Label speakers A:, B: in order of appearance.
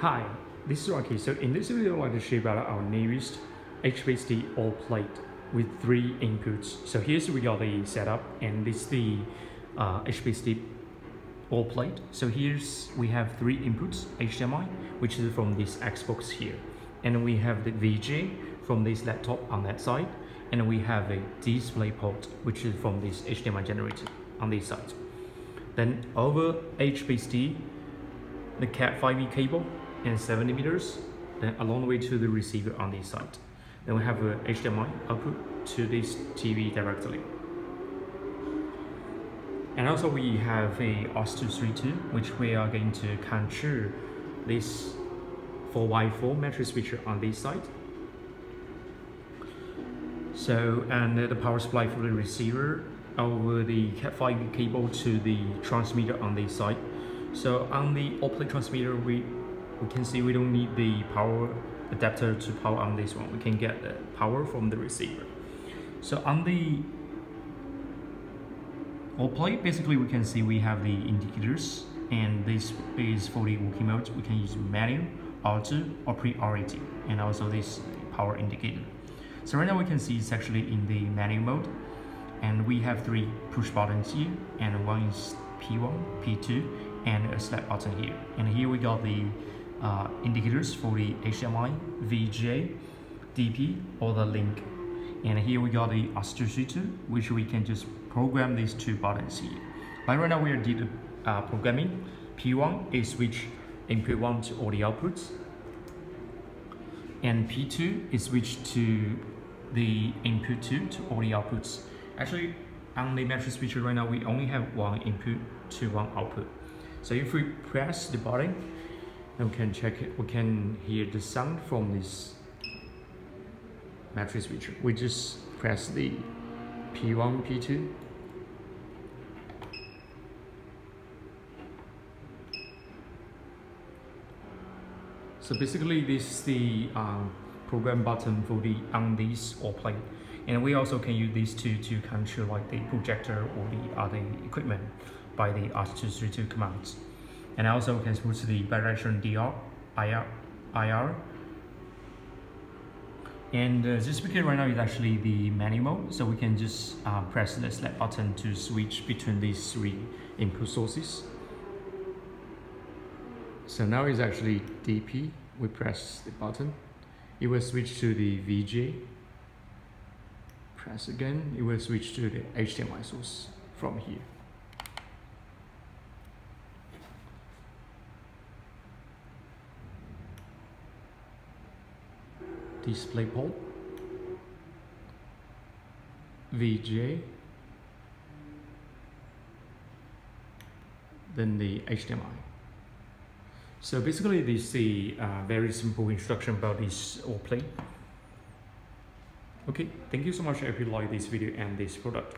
A: Hi, this is Rocky. So in this video, I'd like to show you about our newest HDBaseT wall plate with three inputs. So here's we got the setup and this is the uh, wall plate. So here's we have three inputs HDMI, which is from this Xbox here. And we have the VGA from this laptop on that side. And we have a display port, which is from this HDMI generator on this side. Then over HDBaseT, the Cat 5e cable and 70 meters, then along the way to the receiver on this side. Then we have a HDMI output to this TV directly. And also we have a RS232, which we are going to control this 4x4 matrix switcher on this side. So, and the power supply for the receiver over the Cat5 cable to the transmitter on this side. So on the wall-plate transmitter, we, we can see we don't need the power adapter to power on this one. We can get the power from the receiver. So on the wall plate, basically we can see we have the indicators and this is for the working mode. We can use manual, auto or priority and also this power indicator. So right now we can see it's actually in the manual mode and we have three push buttons here and one is P1, P2 and a select button here. And here we got the uh, indicators for the HDMI, VGA, DP or the link. And here we got the RS232 which we can just program these two buttons here. But right now we are did uh, programming P1 is switch input 1 to all the outputs. And P2 is switch to the input 2 to all the outputs. Actually on the matrix switcher right now we only have one input to one output. So if we press the button we can check it we can hear the sound from this matrix switcher. We just press the P1, P2. So basically this is the um, program button for the on this wall plate. And we also can use these two to control like the projector or the other equipment by the r232 commands. And also can switch to the bidirectional DR, IR, IR and uh, this speaker right now is actually the manual so we can just uh, press the select button to switch between these three input sources. So now it's actually DP, we press the button, it will switch to the VGA. Press again, it will switch to the HDMI source from here. Display port VGA then the HDMI so basically this is the uh, very simple instruction about this all play. Okay thank you so much. If you like this video and this product